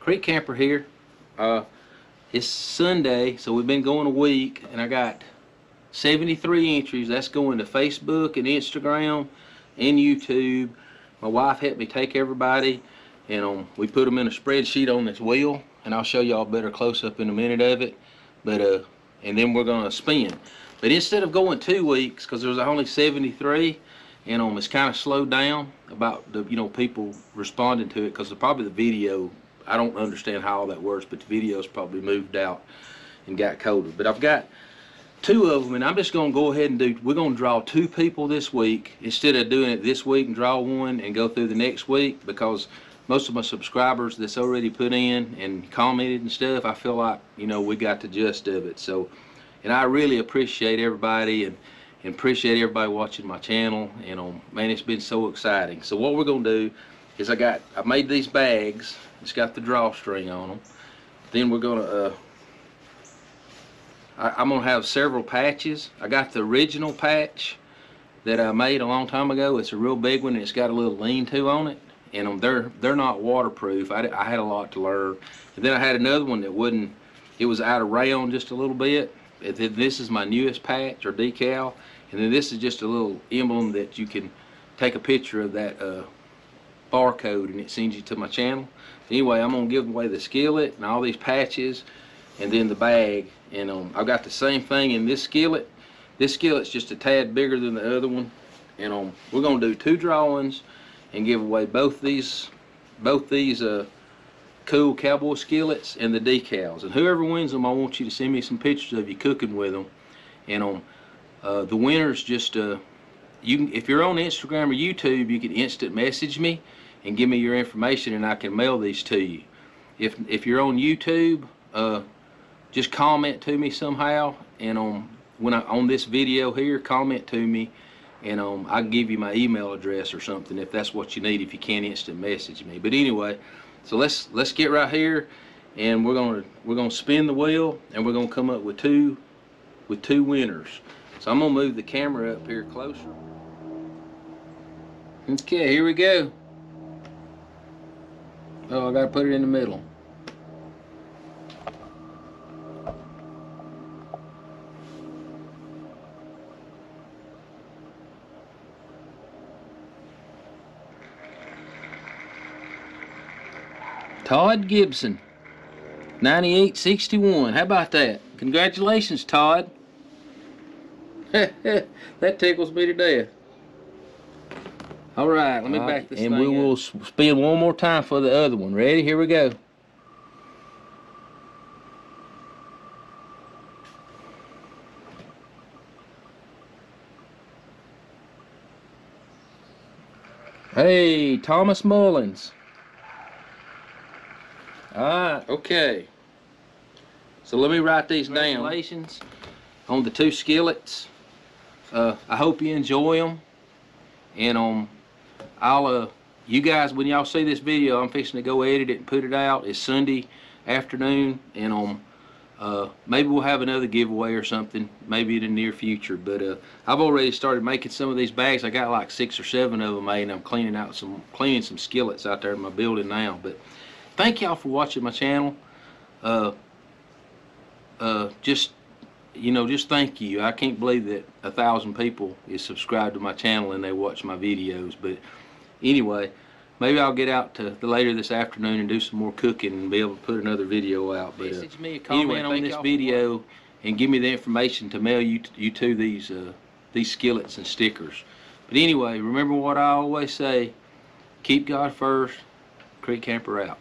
Creek Camper here. Uh, it's Sunday, so we've been going a week, and I got 73 entries. That's going to Facebook and Instagram and YouTube. My wife helped me take everybody, and um, we put them in a spreadsheet on this wheel, and I'll show y'all better close up in a minute of it. But uh, and then we're gonna spin. But instead of going two weeks, because there was only 73, and um, it's kind of slowed down about the you know people responding to it because probably the video I don't understand how all that works, but the video's probably moved out and got colder. But I've got two of them, and I'm just gonna go ahead and do. We're gonna draw two people this week instead of doing it this week and draw one and go through the next week because most of my subscribers that's already put in and commented and stuff. I feel like you know we got the gist of it. So, and I really appreciate everybody and and appreciate everybody watching my channel. You know, man, it's been so exciting. So what we're gonna do is I got I made these bags. It's got the drawstring on them. Then we're gonna uh, I, I'm gonna have several patches. I got the original patch that I made a long time ago. It's a real big one and it's got a little lean-to on it. And um, they're they're not waterproof. I, I had a lot to learn. And then I had another one that wouldn't. It was out of rayon just a little bit. This is my newest patch or decal. And then this is just a little emblem that you can take a picture of that uh, barcode and it sends you to my channel. Anyway, I'm gonna give away the skillet and all these patches and then the bag. And um, I've got the same thing in this skillet. This skillet's just a tad bigger than the other one. And um, we're gonna do two drawings and give away both these, both these uh, cool cowboy skillets and the decals. And whoever wins them, I want you to send me some pictures of you cooking with them. And um, uh, the winners just uh, you can, if you're on Instagram or YouTube, you can instant message me and give me your information and I can mail these to you. If, if you're on YouTube, uh, just comment to me somehow and um, when I, on this video here, comment to me and um, I'll give you my email address or something if that's what you need if you can't instant message me. But anyway, so let's let's get right here and we're gonna we're gonna spin the wheel and we're gonna come up with two with two winners. So I'm gonna move the camera up here closer. Okay, here we go. Oh, I gotta put it in the middle. Todd Gibson, 9861. How about that? Congratulations, Todd. that tickles me to death. All right, let me back this And we up. will spin one more time for the other one. Ready? Here we go. Hey, Thomas Mullins. All right. Okay. So let me write these down. Congratulations on the two skillets. Uh, I hope you enjoy them. And um, I'll uh, you guys when y'all see this video, I'm fixing to go edit it and put it out. It's Sunday afternoon, and um, uh, maybe we'll have another giveaway or something, maybe in the near future. But uh, I've already started making some of these bags. I got like six or seven of them made, and I'm cleaning out some cleaning some skillets out there in my building now. But thank y'all for watching my channel. Uh, uh, just you know, just thank you. I can't believe that a thousand people is subscribed to my channel and they watch my videos. But anyway, maybe I'll get out to the later this afternoon and do some more cooking and be able to put another video out. But uh, Message me a comment anyway, on this video. and give me the information to mail you you to these uh, these skillets and stickers. But anyway, remember what I always say: keep God first. Creek Camper out.